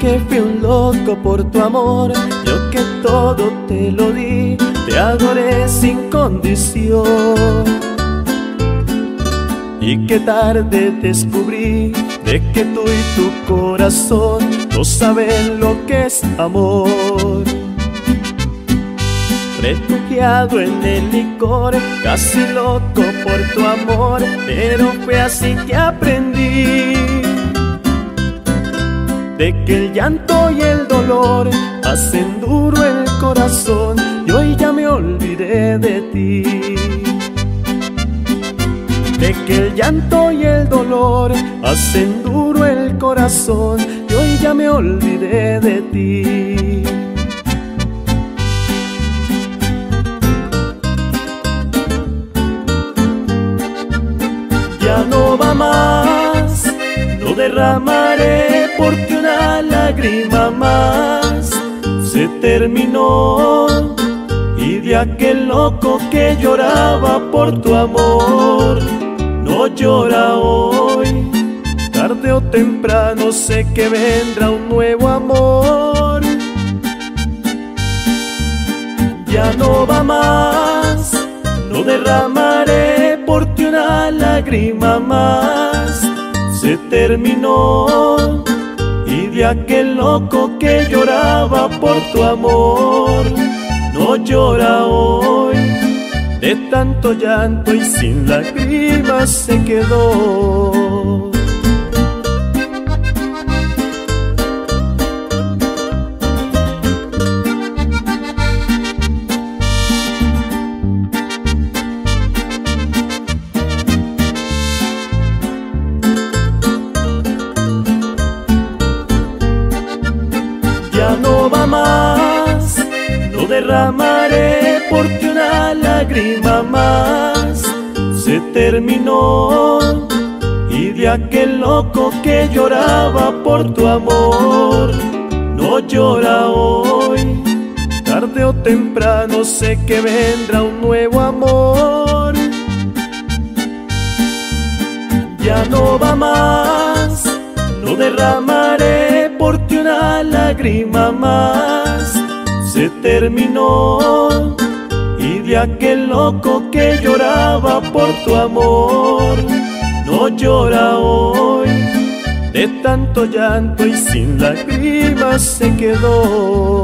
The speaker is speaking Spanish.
Que fui un loco por tu amor, yo que todo te lo di, te adoré sin condición. Y que tarde descubrí de que tú y tu corazón no saben lo que es amor. Refugiado en el licor, casi loco por tu amor, pero fue así que aprendí de que el llanto y el dolor hacen duro el corazón y hoy ya me olvidé de ti. De que el llanto y el dolor hacen duro el corazón y hoy ya me olvidé de ti. Ya no va más, no derramaré porque una lágrima más se terminó y de aquel loco que lloraba por tu amor no llora hoy. Tarde o temprano sé que vendrá un nuevo amor. Ya no va más, no derramaré por ti una lágrima más. Se terminó de aquel loco que lloraba por tu amor, no llora hoy, de tanto llanto y sin lágrimas se quedó. Derramaré porque una lágrima más se terminó y de aquel loco que lloraba por tu amor no llora hoy. Tarde o temprano sé que vendrá un nuevo amor. Ya no va más, no derramaré por ti lágrima más se terminó y de aquel loco que lloraba por tu amor no llora hoy. De tanto llanto y sin lágrimas se quedó